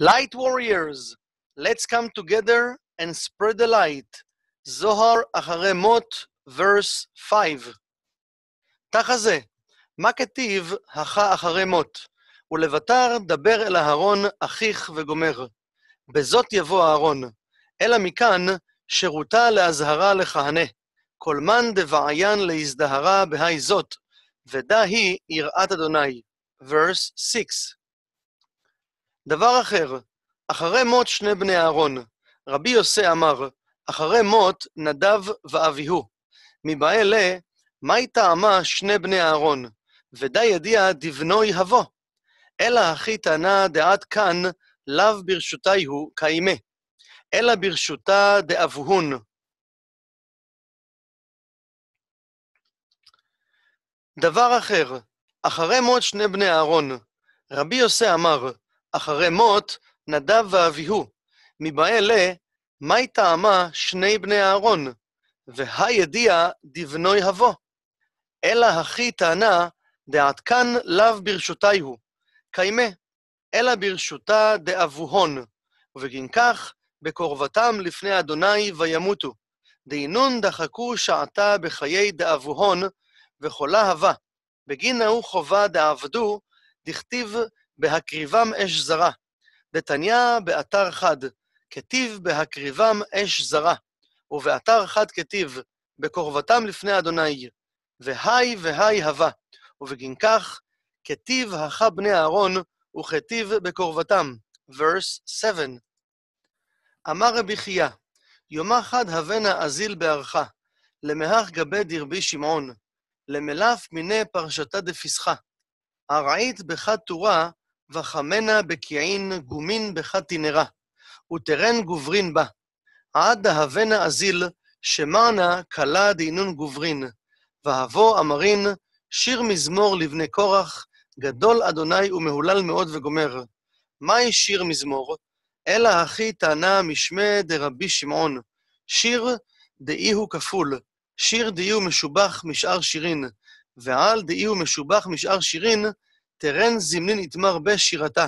Light warriors, let's come together and spread the light. זוהר אחרי מות, verse 5. תחזה, מה כתיב הכה אחרי מות? ולבטר דבר אל אהרון אחיך וגומר. בזאת יבוא אהרון, אלא מכאן שירותה לאזהרה לכהנה. כל מן דבעיין להזדהרה בהי זאת, ודע היא יראת אדוני. verse 6. דבר אחר, אחרי מות שני בני אהרון, רבי יוסי אמר, אחרי מות נדב ואביהו. מבעלה, מהי טעמה שני בני אהרון? ודא ידיע דבנוי הבוא. אלא הכי טענה דעת כאן, לאו ברשותי הוא קיימה, אלא ברשותה דאבוהון. דבר אחר, אחרי מות שני בני אהרון, רבי יוסי אמר, אחרי מות נדב ואביהו, מבעלה, מהי טעמה שני בני אהרון? והידיע דבנוי הבוא. אלא הכי טענה דעת כאן לאו ברשותי הוא, קיימה, אלא ברשותה דאבוהון, ובגין כך בקרבתם לפני אדוני וימותו. דהינון דחקו שעתה בחיי דאבוהון, וכל אהבה. בגין ההוא חובה דעבדו, דכתיב בהקריבם אש זרה. דתניא באתר חד, כתיב בהקריבם אש זרה. ובאתר חד כתיב, בקרבתם לפני אדוני, והי והי הווה. ובגין כך, כתיב הכה בני אהרון, וכתיב בקרבתם. verse 7. אמר רבי חייא, יום אחד הבנה אזיל בערכה, למהך גבי דרבי שמעון, למלף מיני פרשתה דפסחה. ארעית בחד טורה, וחמנה בקיעין גומין בחד תנרה, ותרן גוברין בה. עד דהבנה אזיל, שמענה כלה דהינון גוברין, והבוא אמרין, שיר מזמור לבני קורח, גדול אדוני ומהולל מאוד וגומר. מהי שיר מזמור? אלא הכי טענה משמי דרבי שמעון, שיר דאי הוא כפול, שיר דאי הוא משובח משאר שירין, ועל דאי הוא משובח משאר שירין, תרן זמנין יתמר בשירתה,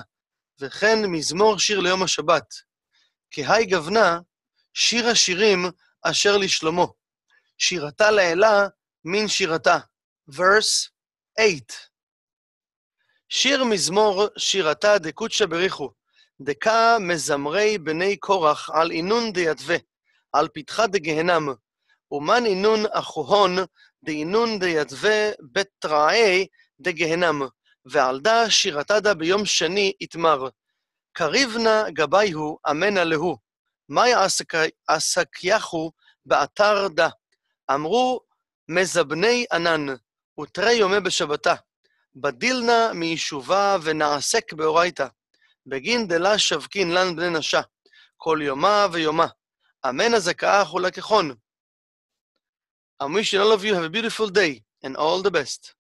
וכן מזמור שיר ליום השבת. כהי גוונה, שיר השירים אשר לשלמה. שירתה לאלה מן שירתה. verse 8. שיר מזמור שירתה דקודשא בריחו, דקה מזמרי בני קורח על אינון דיתווה, על פתחה דגהנם, ומן אינון אחוהון דאינון דיתווה בתרעי דגהנם, ועל דא שירתה דה ביום שני יתמר. קריבנה גבייהו אמנה להו, מאי עסקייחו באתר דה. אמרו מזבני ענן, ותרי יומי בשבתה. בדילנה מיישובה ונעסק באורייתא. בגין דלה שבקין לן בני נשה, כל יומה ויומה. אמן הזכאה ולקחון. I'm wishing all of you have a beautiful day and all the best.